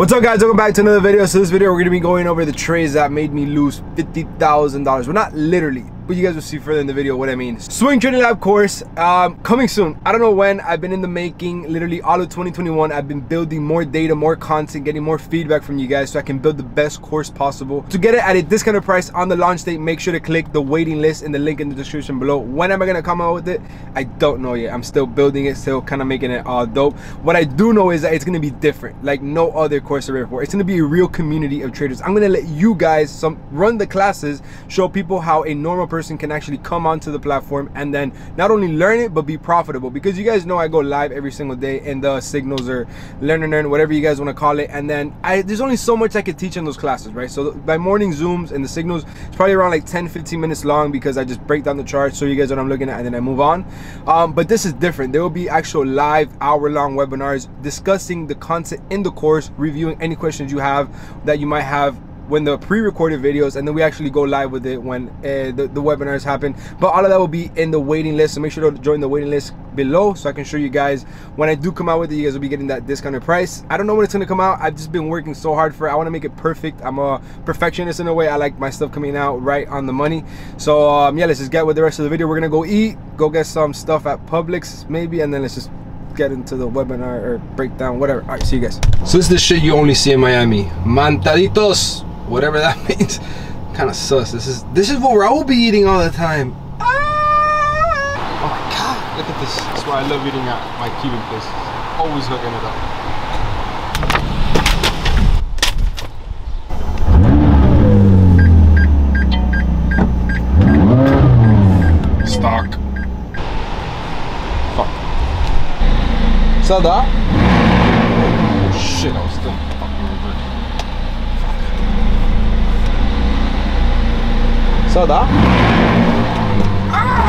What's up guys, welcome back to another video. So this video we're to be going over the trades that made me lose $50,000. Well not literally, but you guys will see further in the video what I mean. Swing Trading Lab course, um, coming soon. I don't know when, I've been in the making literally all of 2021. I've been building more data, more content, getting more feedback from you guys so I can build the best course possible. To get it at a discounted price on the launch date, make sure to click the waiting list in the link in the description below. When am I to come out with it? I don't know yet. I'm still building it, still kind of making it all dope. What I do know is that it's to be different, like no other course I've ever for. It's to be a real community of traders. I'm to let you guys some run the classes, show people how a normal person can actually come onto the platform and then not only learn it but be profitable. Because you guys know I go live every single day in the signals or learn and learn whatever you guys want to call it. And then I there's only so much I could teach in those classes right? So my morning zooms and the signals it's probably around like 10 15 minutes long because I just break down the chart show you guys what I'm looking at and then I move on. Um, but this is different. There will be actual live hour long webinars discussing the content in the course reviewing any questions you have that you might have when the pre-recorded videos and then we actually go live with it when uh, the, the webinars happen. But all of that will be in the waiting list so make sure to join the waiting list below so I can show you guys when I do come out with it you guys will be getting that discounted price. I don't know when it's gonna come out. I've just been working so hard for it. I want to make it perfect. I'm a perfectionist in a way. I like my stuff coming out right on the money. So um, yeah let's just get with the rest of the video. We're gonna go eat go get some stuff at Publix maybe and then let's just get into the webinar or breakdown whatever. All right see you guys. So this is the shit you only see in Miami. Montaditos whatever that means. kind of sus. This is this is what will be eating all the time. Ah! Oh my god, look at this. That's why I love eating at my Cuban places. Always hooking it up. Stock. Fuck. So that? Oh shit, I was still Soda? Oh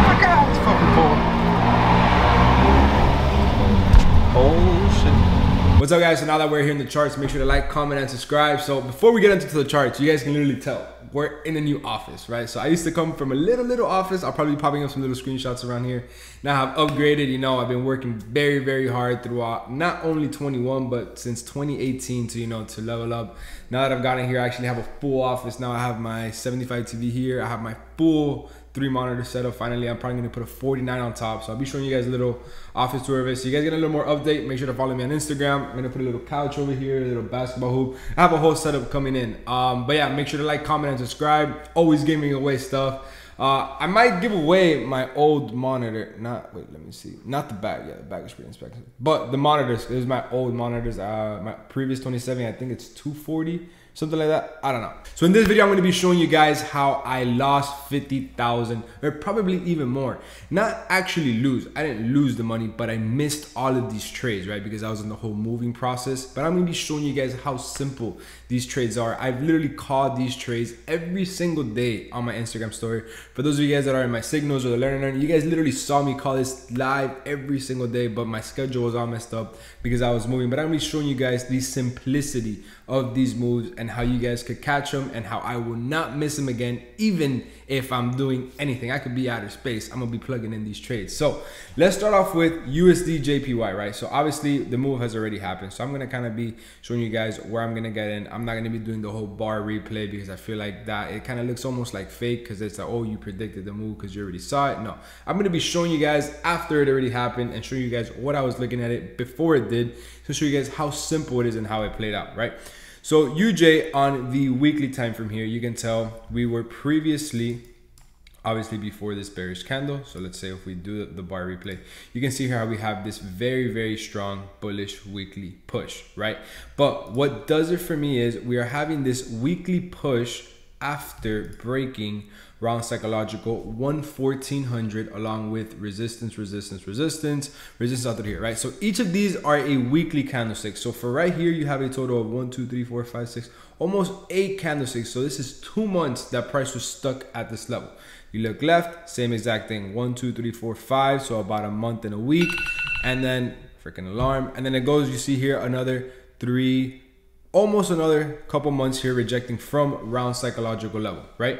my god, it's fucking cold. Oh shit. What's up guys, so now that we're here in the charts, make sure to like, comment, and subscribe. So before we get into the charts, you guys can literally tell we're in a new office, right? So I used to come from a little, little office. I'll probably be popping up some little screenshots around here. Now I've upgraded, you know, I've been working very, very hard throughout not only 21, but since 2018 to, you know, to level up. Now that I've gotten here, I actually have a full office. Now I have my 75 TV here. I have my full three monitor setup. Finally, I'm probably gonna put a 49 on top. So I'll be showing you guys a little office tour of it. So you guys get a little more update. Make sure to follow me on Instagram. I'm gonna put a little couch over here, a little basketball hoop. I have a whole setup coming in. Um, but yeah, make sure to like, comment, and subscribe. Always giving away stuff. Uh, I might give away my old monitor. Not wait, let me see. Not the back. Yeah, the back is pretty expensive. But the monitors. This is my old monitors. Uh, my previous 27. I think it's 240 something like that. I don't know. So in this video, I'm going to be showing you guys how I lost 50,000 or probably even more. Not actually lose. I didn't lose the money, but I missed all of these trades, right? Because I was in the whole moving process. But I'm going to be showing you guys how simple these trades are. I've literally called these trades every single day on my Instagram story. For those of you guys that are in my signals or the learner, you guys literally saw me call this live every single day, but my schedule was all messed up because I was moving. But I'm going to be showing you guys the simplicity of these moves and how you guys could catch them and how I will not miss them again, even if I'm doing anything. I could be out of space. I'm gonna be plugging in these trades. So let's start off with USD JPY, right? So obviously the move has already happened. So I'm gonna kind of be showing you guys where I'm gonna get in. I'm not gonna be doing the whole bar replay because I feel like that it kind of looks almost like fake because it's like, oh, you predicted the move because you already saw it. No, I'm gonna be showing you guys after it already happened and showing you guys what I was looking at it before it did to show you guys how simple it is and how it played out, right? So UJ on the weekly time from here, you can tell we were previously obviously before this bearish candle. So let's say if we do the bar replay you can see here how we have this very very strong bullish weekly push right? But what does it for me is we are having this weekly push after breaking round psychological 11400 along with resistance resistance resistance resistance out here right? So each of these are a weekly candlestick. So for right here you have a total of one two three four five six almost eight candlesticks. So this is two months that price was stuck at this level. You look left same exact thing. One two three four five so about a month and a week. And then freaking alarm. And then it goes you see here another three almost another couple months here rejecting from round psychological level right?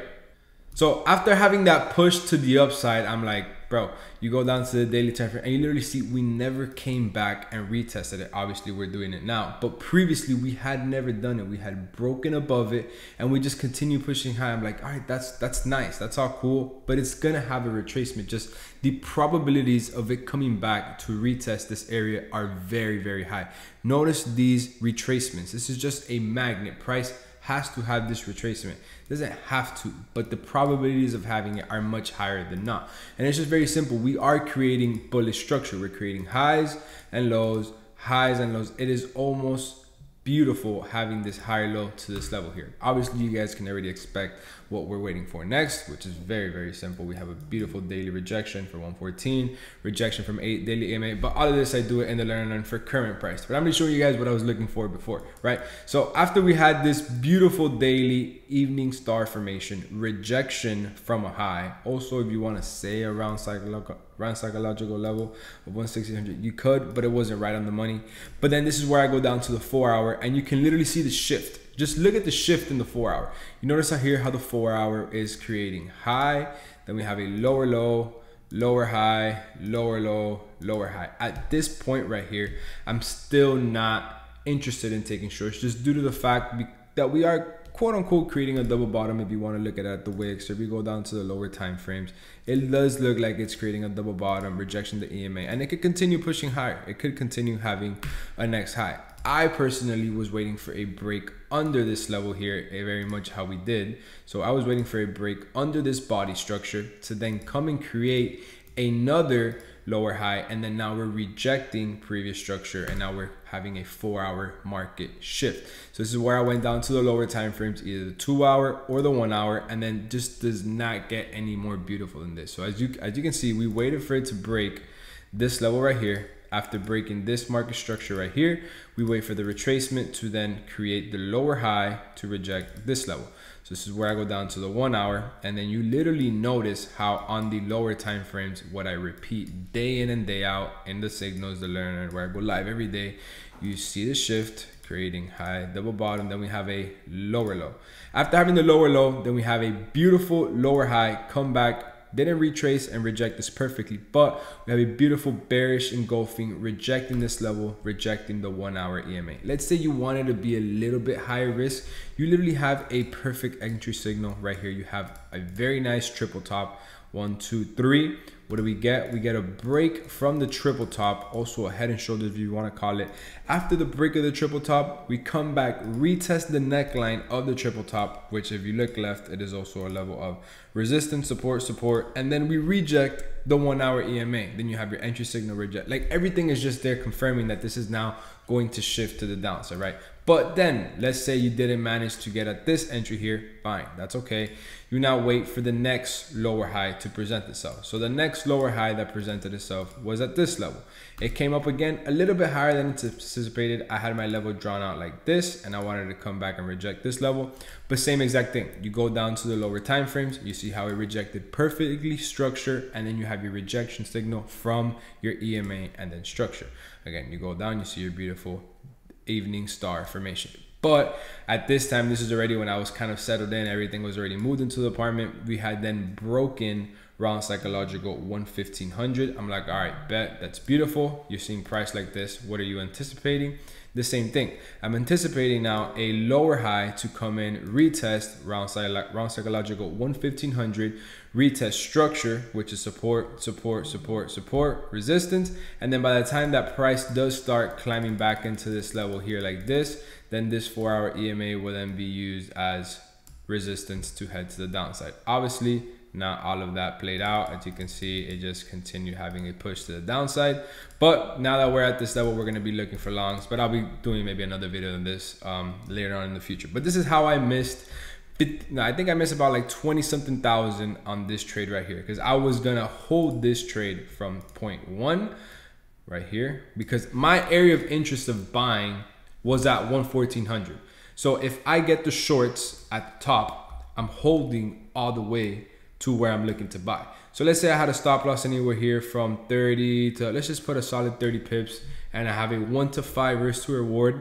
So after having that push to the upside, I'm like, bro, you go down to the daily time frame and you literally see we never came back and retested it. Obviously, we're doing it now, but previously we had never done it. We had broken above it and we just continue pushing high. I'm like, all right, that's that's nice, that's all cool, but it's gonna have a retracement. Just the probabilities of it coming back to retest this area are very, very high. Notice these retracements. This is just a magnet price has to have this retracement. Doesn't have to, but the probabilities of having it are much higher than not. And it's just very simple. We are creating bullish structure. We're creating highs and lows, highs and lows. It is almost beautiful having this higher low to this level here. Obviously, you guys can already expect what we're waiting for next, which is very, very simple. We have a beautiful daily rejection for 114, rejection from 8 daily EMA, but all of this, I do it in the learn and for current price. But I'm gonna show you guys what I was looking for before, right? So after we had this beautiful daily evening star formation, rejection from a high, also if you wanna say around psychological, around psychological level of 1600 you could but it wasn't right on the money. But then this is where i go down to the four hour and you can literally see the shift. Just look at the shift in the four hour. You notice out here how the four hour is creating high then we have a lower low lower high lower low lower high. At this point right here i'm still not interested in taking shorts just due to the fact that we are quote unquote creating a double bottom if you want to look at it at the wicks or if you go down to the lower time frames it does look like it's creating a double bottom rejection the ema and it could continue pushing higher. It could continue having a next high. I personally was waiting for a break under this level here eh, very much how we did. So i was waiting for a break under this body structure to then come and create another lower high and then now we're rejecting previous structure and now we're having a four hour market shift. So this is where i went down to the lower time frames either the two hour or the one hour and then just does not get any more beautiful than this. So as you as you can see we waited for it to break this level right here after breaking this market structure right here we wait for the retracement to then create the lower high to reject this level so this is where I go down to the one hour and then you literally notice how on the lower time frames, what I repeat day in and day out in the signals, the learner where I go live every day, you see the shift creating high double bottom. Then we have a lower low. After having the lower low, then we have a beautiful lower high come back didn't retrace and reject this perfectly, but we have a beautiful bearish engulfing, rejecting this level, rejecting the one hour EMA. Let's say you wanted to be a little bit higher risk. You literally have a perfect entry signal right here. You have a very nice triple top, one, two, three. What do we get? We get a break from the triple top, also a head and shoulders if you want to call it. After the break of the triple top, we come back, retest the neckline of the triple top, which if you look left, it is also a level of resistance, support, support, and then we reject the one hour EMA. Then you have your entry signal reject. Like everything is just there confirming that this is now going to shift to the downside, right? But then let's say you didn't manage to get at this entry here, fine, that's okay. You now wait for the next lower high to present itself. So the next lower high that presented itself was at this level. It came up again a little bit higher than anticipated. I had my level drawn out like this and I wanted to come back and reject this level. But same exact thing. You go down to the lower time frames, you see how it rejected perfectly structure and then you have your rejection signal from your EMA and then structure. Again, you go down, you see your beautiful evening star formation. But at this time, this is already when I was kind of settled in, everything was already moved into the apartment. We had then broken round psychological 11500. I'm like, all right, bet that's beautiful. You're seeing price like this. What are you anticipating? The same thing. I'm anticipating now a lower high to come in, retest round, round psychological 11500, retest structure, which is support, support, support, support, resistance. And then by the time that price does start climbing back into this level here like this, then this four hour EMA will then be used as resistance to head to the downside. Obviously, not all of that played out. As you can see, it just continued having a push to the downside. But now that we're at this level, we're going to be looking for longs. But I'll be doing maybe another video on this um, later on in the future. But this is how I missed. No, I think I missed about like 20 something thousand on this trade right here because I was to hold this trade from point one right here because my area of interest of buying was at 11400. So if I get the shorts at the top, I'm holding all the way to where I'm looking to buy. So let's say I had a stop loss anywhere here from 30 to, let's just put a solid 30 pips and I have a one to five risk to reward.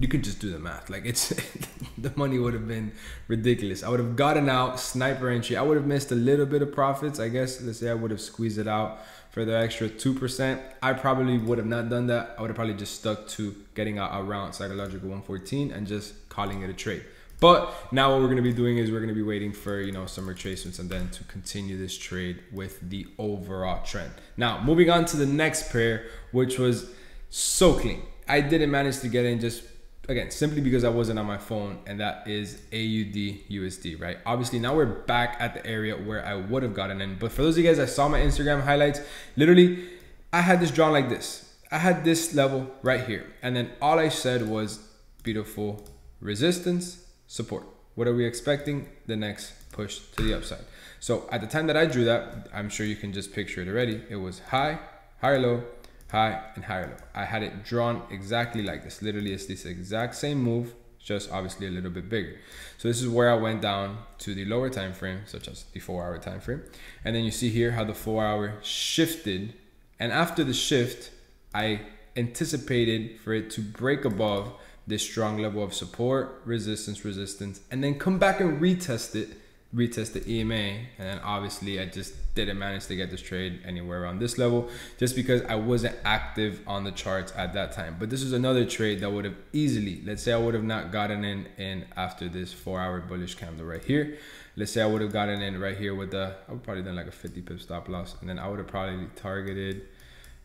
You could just do the math. Like it's, the money would have been ridiculous. I would have gotten out sniper entry. I would have missed a little bit of profits. I guess let's say I would have squeezed it out for the extra 2%. I probably would have not done that. I would have probably just stuck to getting out around psychological 114 and just calling it a trade. But now what we're gonna be doing is we're gonna be waiting for you know some retracements and then to continue this trade with the overall trend. Now moving on to the next pair, which was so clean. I didn't manage to get in just again simply because I wasn't on my phone, and that is AUD USD, right? Obviously now we're back at the area where I would have gotten in. But for those of you guys that saw my Instagram highlights, literally I had this drawn like this. I had this level right here, and then all I said was beautiful resistance support. What are we expecting? The next push to the upside. So at the time that I drew that, I'm sure you can just picture it already. It was high, higher low, high, and higher low. I had it drawn exactly like this. Literally, it's this exact same move, just obviously a little bit bigger. So this is where I went down to the lower time frame, such as the four hour time frame. And then you see here how the four hour shifted. And after the shift, I anticipated for it to break above this strong level of support, resistance, resistance, and then come back and retest it, retest the EMA. And then obviously I just didn't manage to get this trade anywhere around this level just because I wasn't active on the charts at that time. But this is another trade that would have easily, let's say I would have not gotten in, in after this four hour bullish candle right here. Let's say I would have gotten in right here with the, I would probably done like a 50 pip stop loss. And then I would have probably targeted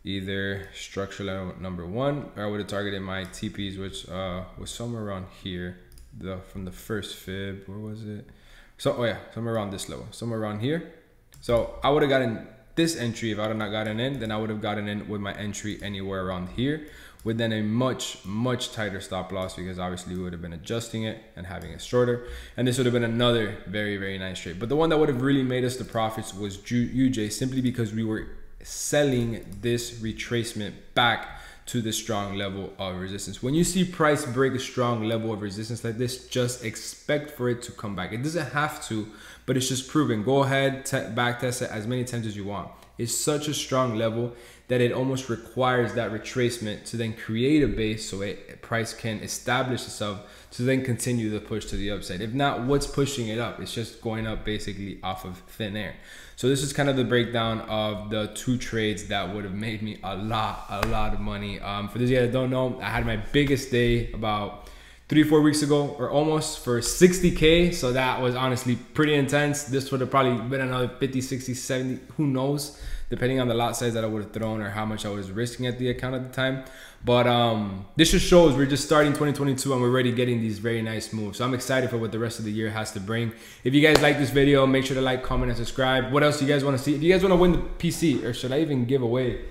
either structural number one or I would have targeted my TPs which uh, was somewhere around here the from the first fib where was it? So oh yeah somewhere around this level somewhere around here. So I would have gotten this entry if I had not gotten in then I would have gotten in with my entry anywhere around here with then a much much tighter stop loss because obviously we would have been adjusting it and having it shorter and this would have been another very very nice trade. But the one that would have really made us the profits was UJ simply because we were selling this retracement back to the strong level of resistance. When you see price break a strong level of resistance like this, just expect for it to come back. It doesn't have to, but it's just proven. Go ahead, back test it as many times as you want. It's such a strong level that it almost requires that retracement to then create a base so a price can establish itself to then continue the push to the upside. If not, what's pushing it up? It's just going up basically off of thin air. So this is kind of the breakdown of the two trades that would have made me a lot, a lot of money. Um, for those of you that don't know, I had my biggest day about three, four weeks ago or almost for 60K. So that was honestly pretty intense. This would have probably been another 50, 60, 70, who knows, depending on the lot size that I would have thrown or how much I was risking at the account at the time. But um, this just shows we're just starting 2022 and we're already getting these very nice moves. So I'm excited for what the rest of the year has to bring. If you guys like this video, make sure to like, comment, and subscribe. What else do you guys want to see? If you guys want to win the PC, or should I even give away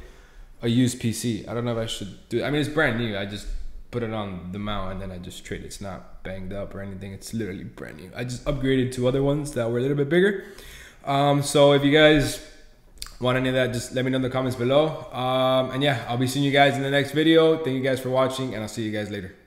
a used PC? I don't know if I should do. it. I mean, it's brand new. I just put it on the mount and then I just trade. It's not banged up or anything. It's literally brand new. I just upgraded to other ones that were a little bit bigger. Um, so if you guys want any of that, just let me know in the comments below. Um, and yeah, I'll be seeing you guys in the next video. Thank you guys for watching and I'll see you guys later.